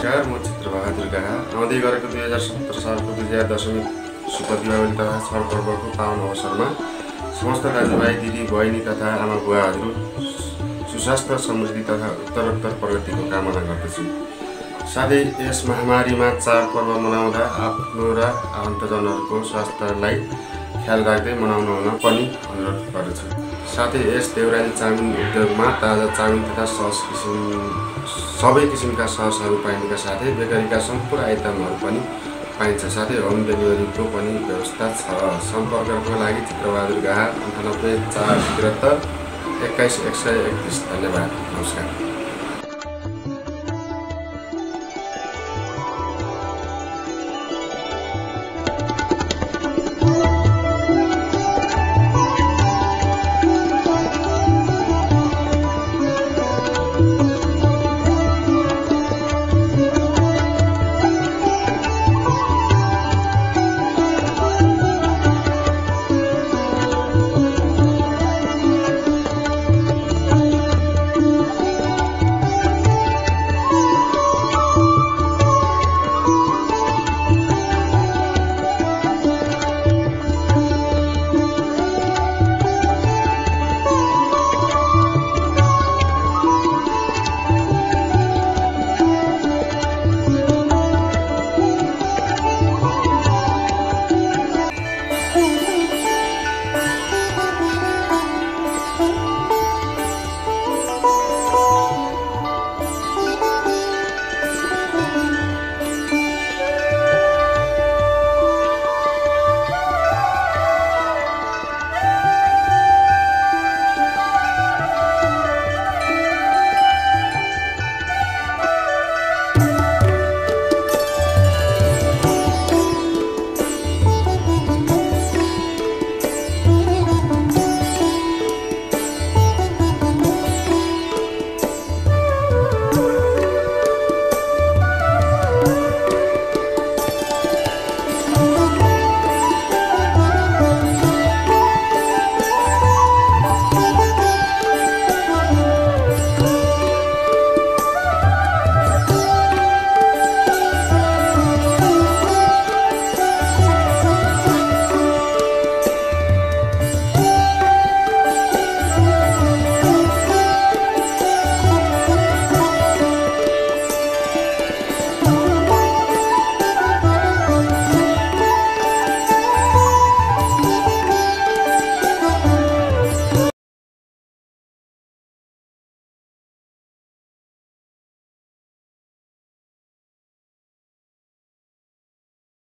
चित्रबहादुर गाहा आउँदै गरेको दुई हजार सत्तर सालको विजया दशमी शुभ दीपावली तथा छठ पर्वको पावन अवसरमा समस्त दाजुभाइ दिदी बहिनी तथा आमा बुवाहरू सुस्वास्थ्य समृद्धि तथा उत्तरोत्तर प्रगतिको कामना गर्दछु। साथै यस महामारीमा चाडपर्व मनाउँदा आफ्नो र आफन्तजनहरूको स्वास्थ्यलाई ख्याल राख्दै मनाउनु हुन पनि अनुरोध गर्दछु। साथै यस देउराली चाउमिन उद्योगमा ताजा चाउमिन तथा सस किसिम सबै किसिमका ससहरू पाइनुका साथै बेकरीका सम्पूर्ण आइटमहरू पनि पाइन्छ। साथै होम डेलिभरीको पनि व्यवस्था छ। सम्पर्कको लागि चित्रबहादुर गाहा अन्ठानब्बे चार त्रिहत्तर एक्काइस एक सय एकतिस। धन्यवाद। नमस्कार।